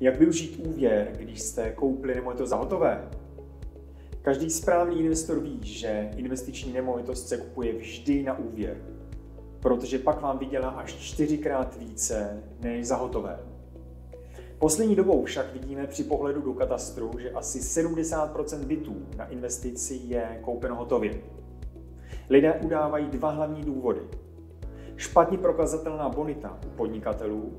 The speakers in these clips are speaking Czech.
Jak využít úvěr, když jste koupili nemovitost za hotové? Každý správný investor ví, že investiční nemovitost se kupuje vždy na úvěr, protože pak vám vydělá až čtyřikrát více než za hotové. Poslední dobou však vidíme při pohledu do katastru, že asi 70% bytů na investici je koupeno hotově. Lidé udávají dva hlavní důvody. Špatně prokazatelná bonita u podnikatelů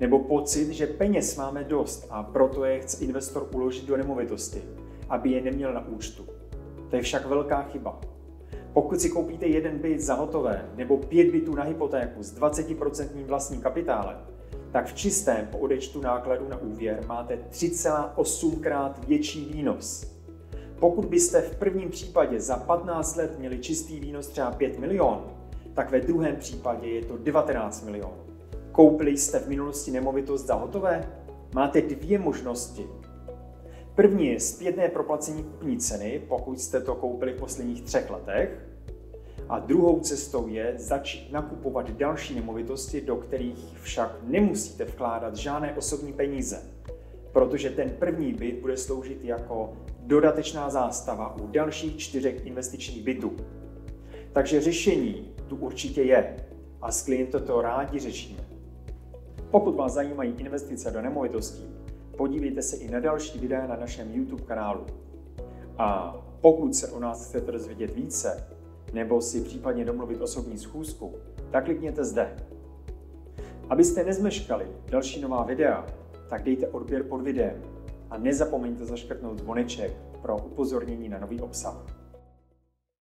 nebo pocit, že peněz máme dost a proto je chce investor uložit do nemovitosti, aby je neměl na účtu. To je však velká chyba. Pokud si koupíte jeden byt za hotové nebo pět bytů na hypotéku s 20% vlastním kapitálem, tak v čistém po odečtu nákladu na úvěr máte 3,8 krát větší výnos. Pokud byste v prvním případě za 15 let měli čistý výnos třeba 5 milionů, tak ve druhém případě je to 19 milionů. Koupili jste v minulosti nemovitost za hotové? Máte dvě možnosti. První je zpětné proplacení kupní ceny, pokud jste to koupili v posledních třech letech. A druhou cestou je začít nakupovat další nemovitosti, do kterých však nemusíte vkládat žádné osobní peníze, protože ten první byt bude sloužit jako dodatečná zástava u dalších čtyřech investičních bytů. Takže řešení tu určitě je a s klientem to rádi řešíme. Pokud vás zajímají investice do nemovitostí, podívejte se i na další videa na našem YouTube kanálu. A pokud se o nás chcete dozvědět více, nebo si případně domluvit osobní schůzku, tak klikněte zde. Abyste nezmeškali další nová videa, tak dejte odběr pod videem a nezapomeňte zaškrtnout zvoneček pro upozornění na nový obsah.